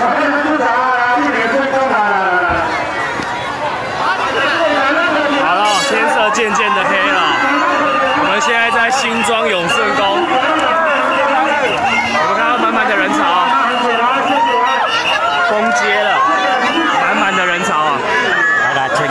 好了，天色渐渐的黑了，我们现在在新庄永顺宫，我们看到满满的人潮，封街了，满满的人潮啊！来来，请请。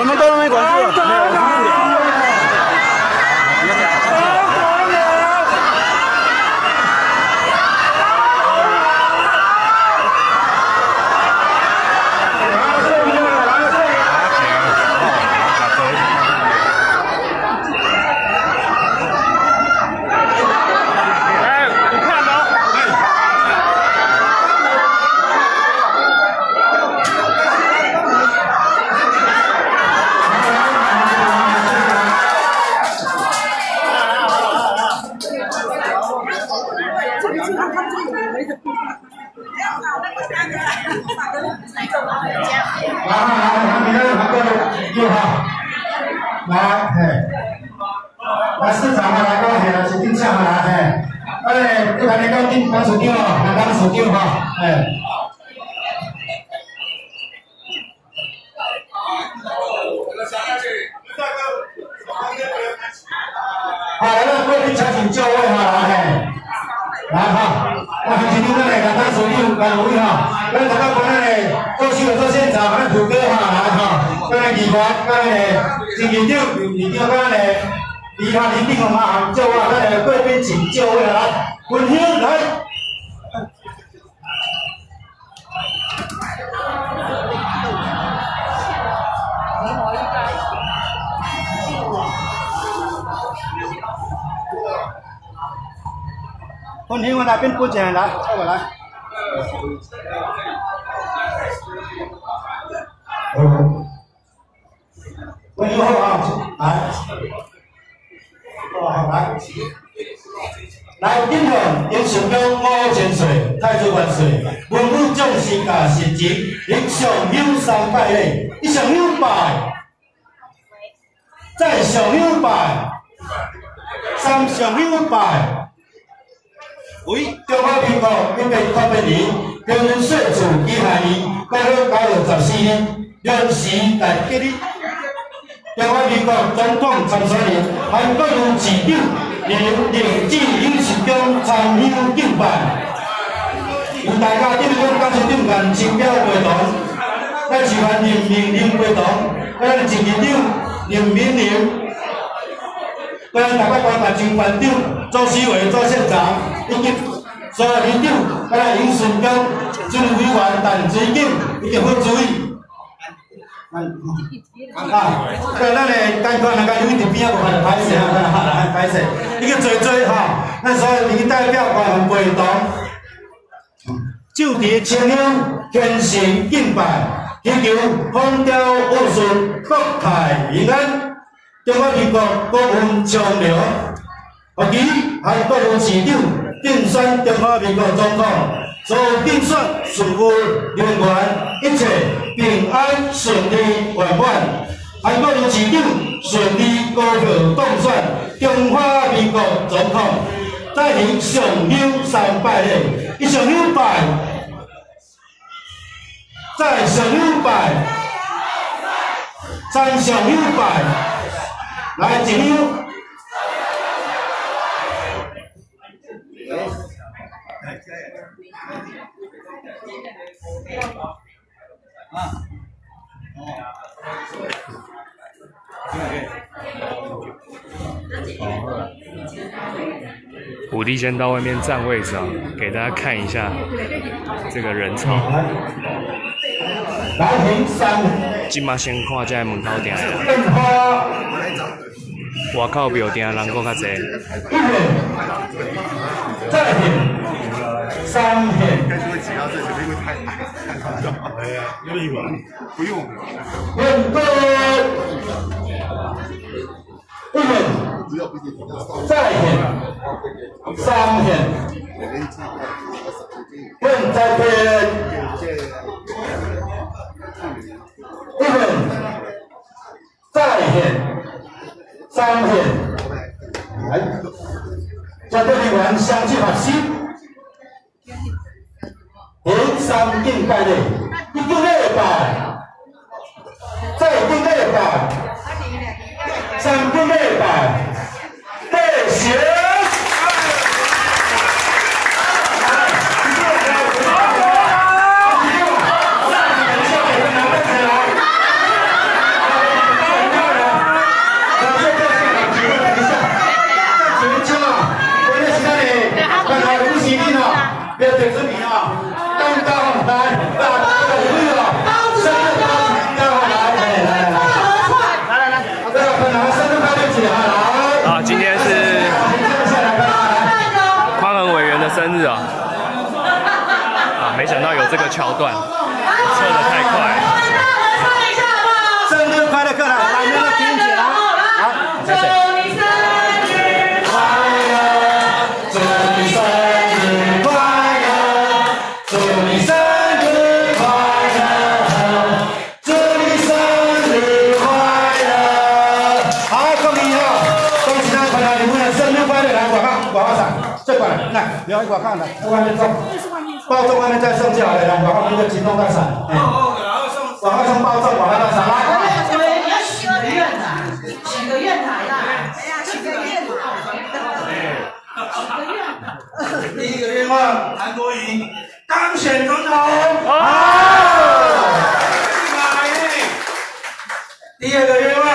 我们都属于来有哈，咱大家讲咧，做秀做现场，咱土哥哈来哈，咱议员，咱咧陈局长、局长，咱咧其他领导嘛含就啊，咱咧贵宾请就位来，文兴来。文兴，我那边过来，来，过来。文兴好啊，来，好来。来，今日英雄宫五千岁，太子万岁，文武将士甲神职，一上有三拜礼，一上有拜，再上有拜，三上有拜。为中华民国一百八十年平均岁数以下年九月九月十四日，闰时第吉日。中华民国总统参选人，韩国瑜市长，由林志英市长参与竞办。有大家点讲，刚市长干青标陪同，咱市县任命林陪同，咱前市长任敏玲。咱大家关办经班长、周思伟、周县长，以及所有里长，咱永顺宫军委员陈水景以及副主委。啊，对，咱诶监管那个有伫边仔无歹势啊，哈歹势，你去做做哈，咱所有民代表官员陪同，就地清香虔诚敬拜，祈求风调雨顺，国泰民安。中华民国国运昌隆，后期韩国瑜市长竞选中华民国总统，所有竞选事务人员一切平安顺利圆满。韩国瑜市长顺利高票当选中华民国总统，再行上香三拜礼，一上香拜，再上香拜，三上香拜。来，一溜。武帝先到外面占位置啊，给大家看一下这个人潮。来，停三。今嘛先看这个门口埕啊，变化。外口庙埕人搁较济。一片，再片，三片。该是会挤到这里，因为太矮，太夸张。哎呀，用一会不用。很多。一片，再片，三片。片再片。一片，再片。彰显，来，将队员相聚把心，连三敬拜礼，一敬礼拜，再敬礼拜，三个这个桥段撤的太快，生日快乐，客人，来，你们听起来，好，谢谢。祝你生日快乐，祝你生日快乐，祝你生日快乐，祝你生日快乐。好，恭喜哈，恭喜大家朋友，你生日快乐，来，我看，我看啥？这管，包装外面再送进来，来，往后面就集中带伞。哦，往后送包装，往后带伞。来，我们你要许个愿呐，许个愿来啦。哎呀，许个愿。许个愿。第一个愿望，韩国瑜当选总统。好。第二个愿望，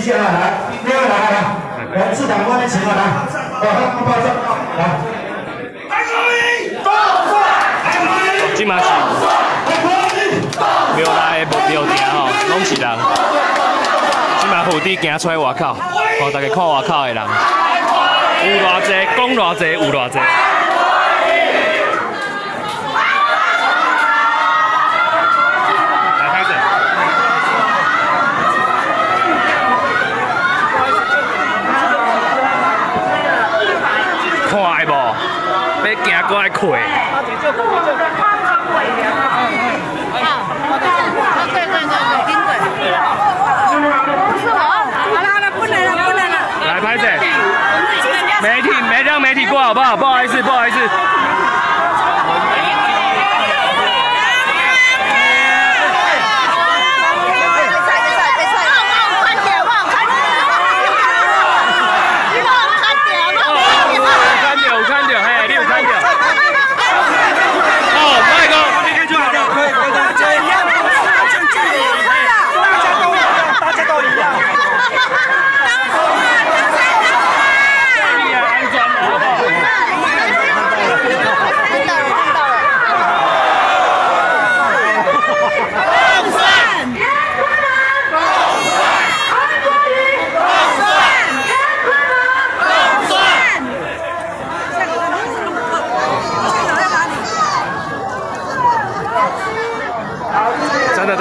一下，来，另外来来来，来市长方面请过来，马上报上，来。报上，韩国瑜，今嘛是，庙内的庙埕吼，拢是人，今嘛府邸行出来外口，看大家看外口的人。有偌济，讲偌济，有偌济。来开始。快不？要行过来快。媒体没让媒体过好不好？不好意思，不好意思。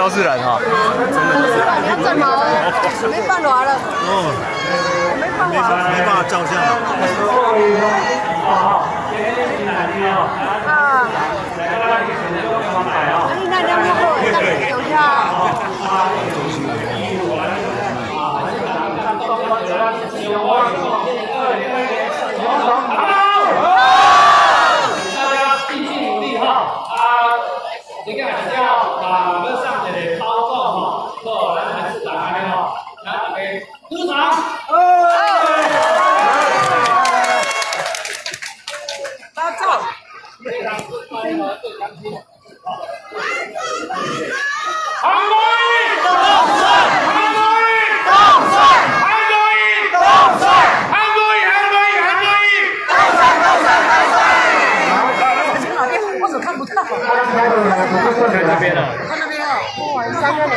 自然哈，真的是。你要怎么？没办法了。哦，没办法，没办法照相。啊。你那两个货在楼下。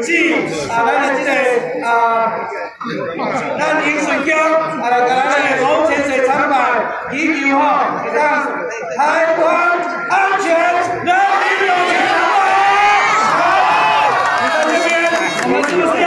记，啊，咱的这个啊，咱饮水江啊，来咱的龙泉水长板，祈求吼，让台湾安全，人民有钱好，你在这边，我们是不是要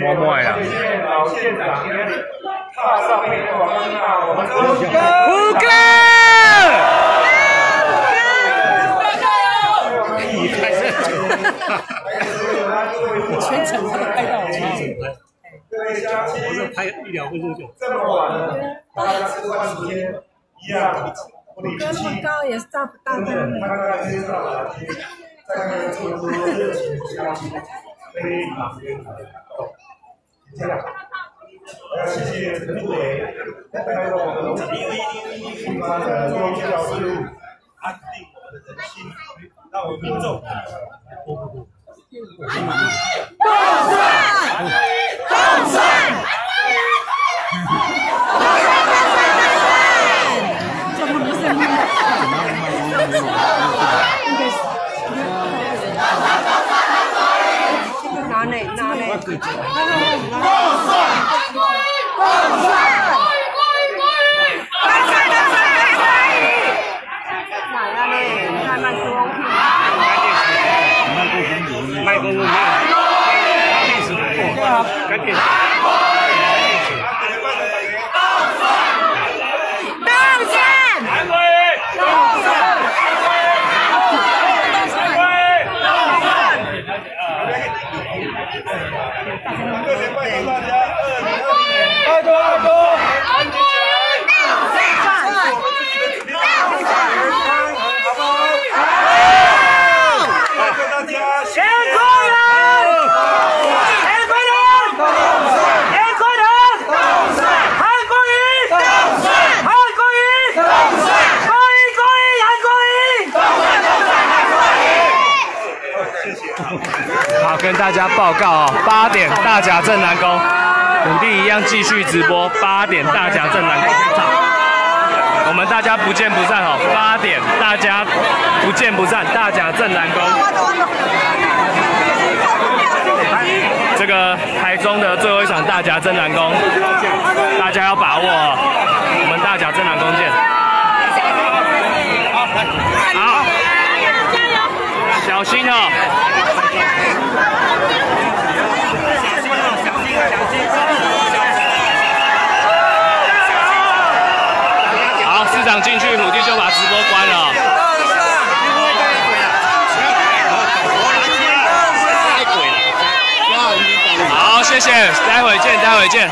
摸摸呀，老县长今天踏上那个王啊，我们都五个，全程都拍到我。各位乡亲，我是拍一两分钟就。这么晚了，大家吃饭时间一样，不离不那么。高也照不到他们。大家知道，在那个这么多热情乡亲，非常非常的感动。这样，要谢谢陈主委带动我们地方的宗教事务，安定我们的人心，让我们民众哪里哪里？哪呀嘞？慢慢说。卖公公历史过，赶紧。道歉。拜托拜托。拜托大家，钱坤人，钱坤人，钱坤人，韩国瑜，韩国瑜，国瑜国瑜韩国瑜。好，跟大家报告哦，八点大甲镇南宫，本地一样继续直播，八点大甲镇南宫。我们大家不见不散哦，八点大家不见不散，大甲镇南宫。这个台中的最后一场大甲镇南宫，大家要把握哦。我们大甲镇南宫见。好，小心哦。想进去，虎弟就把直播关了。好，谢谢，待会见，待会见。